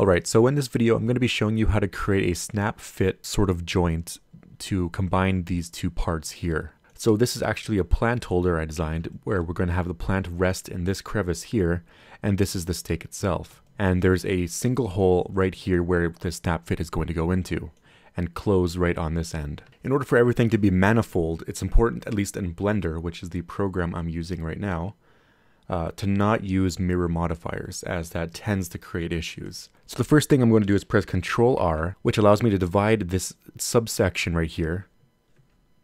Alright, so in this video I'm going to be showing you how to create a snap fit sort of joint to combine these two parts here. So this is actually a plant holder I designed where we're going to have the plant rest in this crevice here and this is the stake itself. And there's a single hole right here where the snap fit is going to go into and close right on this end. In order for everything to be manifold, it's important, at least in Blender, which is the program I'm using right now, uh, to not use mirror modifiers as that tends to create issues. So the first thing I'm going to do is press Control R, which allows me to divide this subsection right here.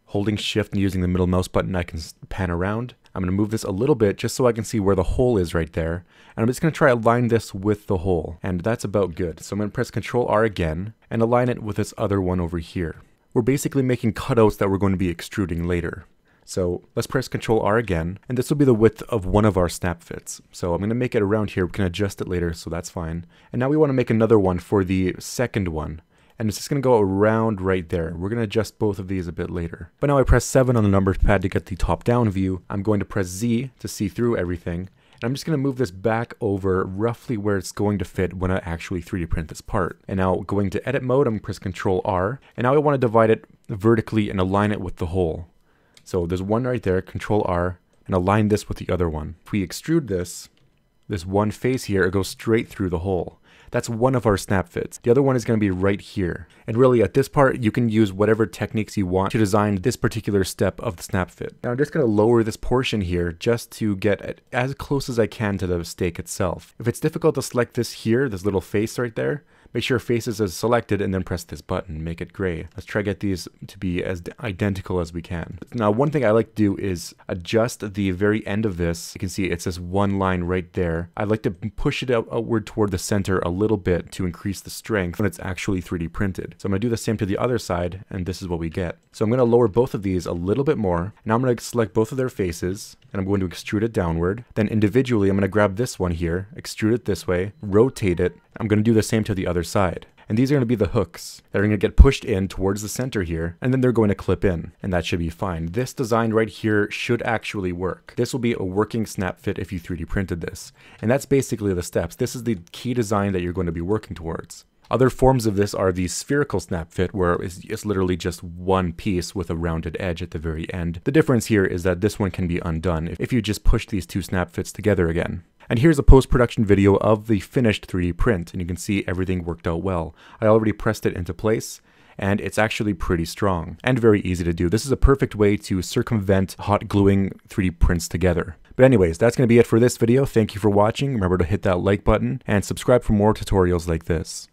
Holding shift and using the middle mouse button I can pan around. I'm going to move this a little bit just so I can see where the hole is right there. And I'm just going to try align this with the hole. And that's about good. So I'm going to press Control R again and align it with this other one over here. We're basically making cutouts that we're going to be extruding later. So let's press Control R again, and this will be the width of one of our snap fits. So I'm going to make it around here. We can adjust it later, so that's fine. And now we want to make another one for the second one. And it's just going to go around right there. We're going to adjust both of these a bit later. But now I press 7 on the numbers pad to get the top-down view. I'm going to press Z to see through everything. And I'm just going to move this back over roughly where it's going to fit when I actually 3D print this part. And now going to edit mode, I'm going to press Control R. And now I want to divide it vertically and align it with the hole. So there's one right there, Control R, and align this with the other one. If we extrude this, this one face here, it goes straight through the hole. That's one of our snap fits. The other one is going to be right here. And really at this part, you can use whatever techniques you want to design this particular step of the snap fit. Now I'm just going to lower this portion here just to get as close as I can to the stake itself. If it's difficult to select this here, this little face right there, Make sure faces is selected and then press this button, make it gray. Let's try to get these to be as identical as we can. Now one thing I like to do is adjust the very end of this. You can see it's this one line right there. I like to push it out, outward toward the center a little bit to increase the strength when it's actually 3D printed. So I'm to do the same to the other side and this is what we get. So I'm going to lower both of these a little bit more. Now I'm going to select both of their faces and I'm going to extrude it downward. Then individually, I'm going to grab this one here, extrude it this way, rotate it. I'm going to do the same to the other side. And these are going to be the hooks that are going to get pushed in towards the center here, and then they're going to clip in, and that should be fine. This design right here should actually work. This will be a working snap fit if you 3D printed this. And that's basically the steps. This is the key design that you're going to be working towards. Other forms of this are the spherical snap fit, where it's, it's, literally just one piece with a rounded edge at the very end. The difference here is that this one can be undone if you just push these two snap fits together again. And here's a post-production video of the finished 3D print, and you can see everything worked out well. I already pressed it into place, and it's actually pretty strong and very easy to do. This is a perfect way to circumvent hot gluing 3D prints together. But anyways, that's going to be it for this video. Thank you for watching. Remember to hit that like button and subscribe for more tutorials like this.